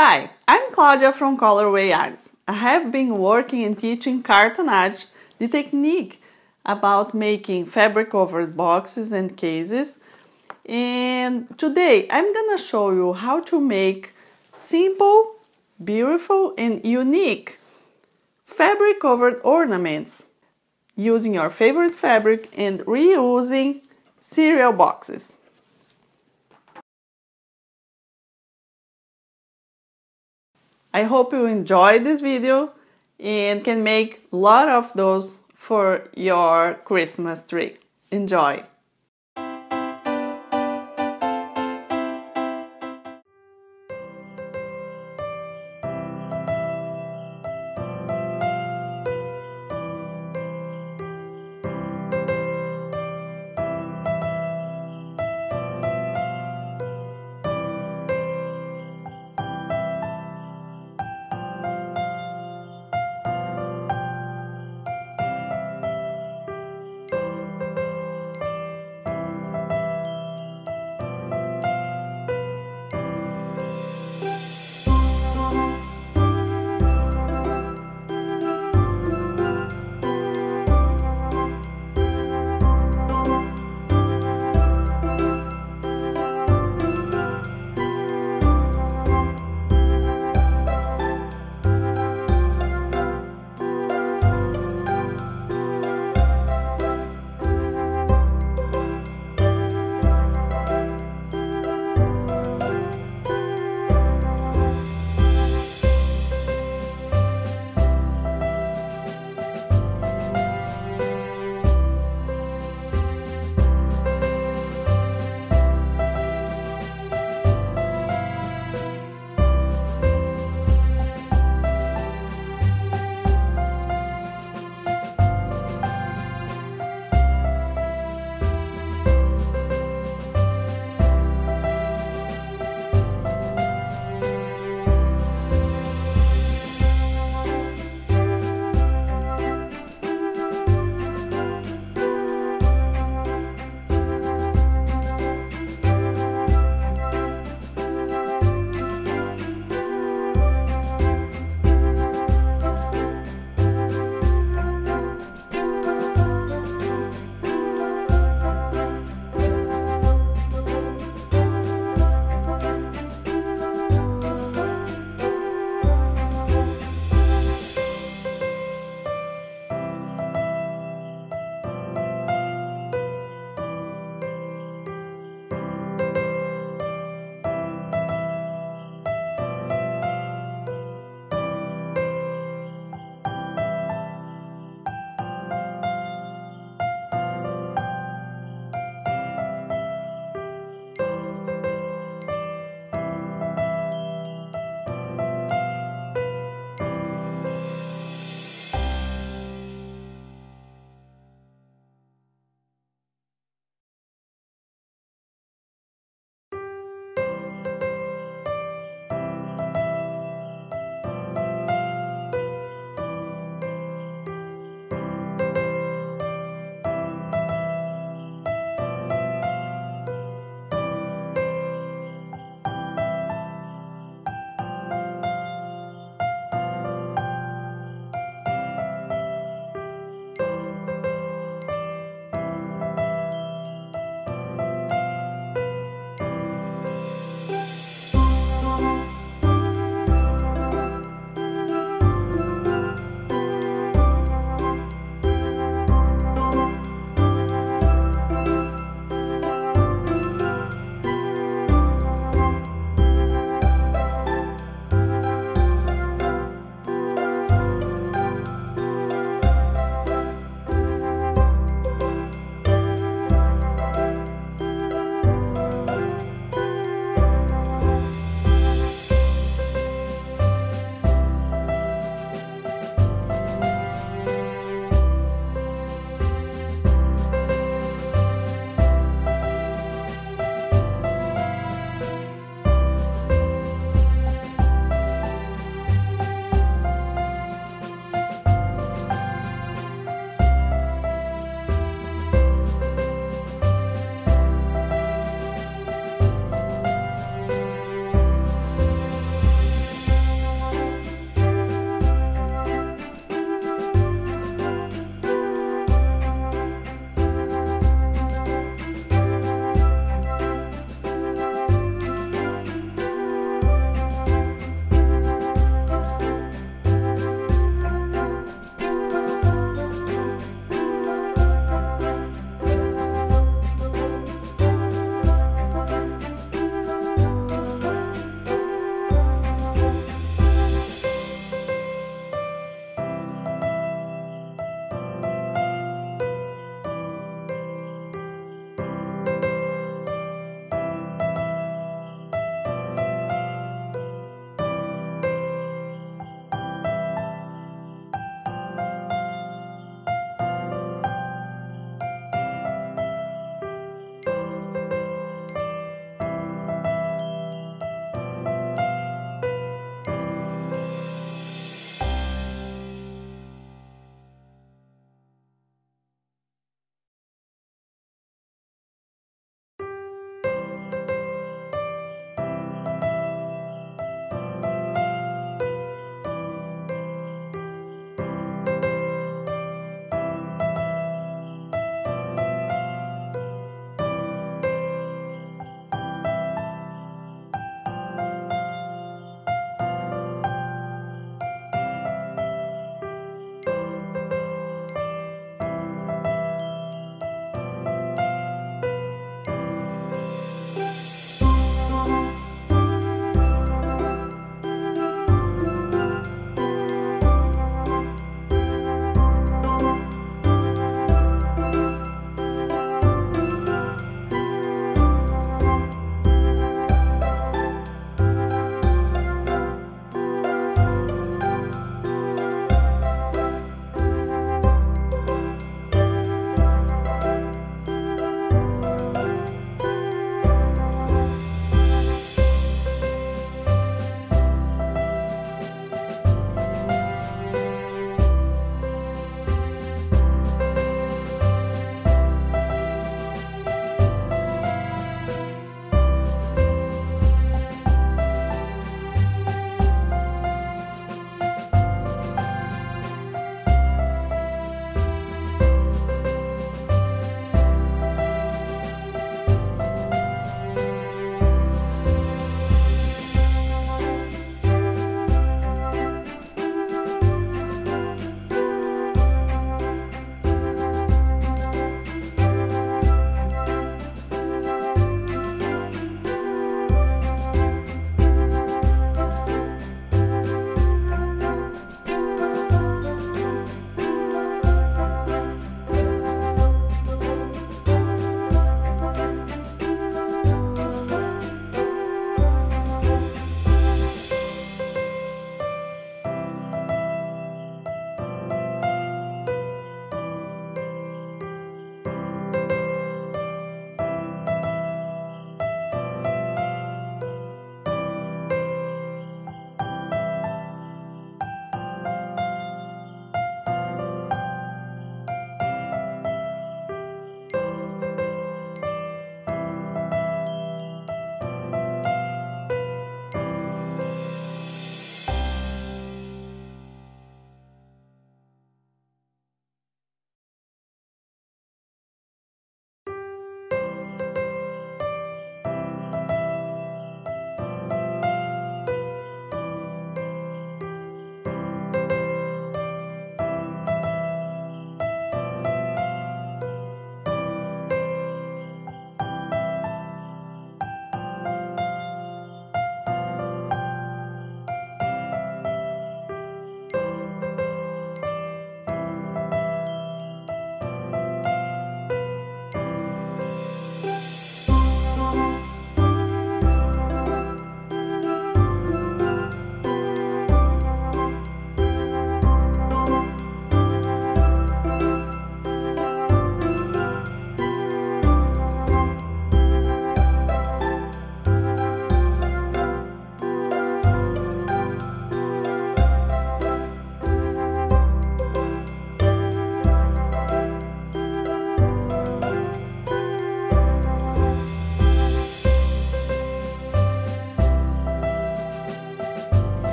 Hi, I'm Claudia from Colorway Arts. I have been working and teaching cartonnage, the technique about making fabric covered boxes and cases. And today I'm gonna show you how to make simple, beautiful and unique fabric covered ornaments using your favorite fabric and reusing cereal boxes. I hope you enjoyed this video and can make a lot of those for your Christmas tree. Enjoy!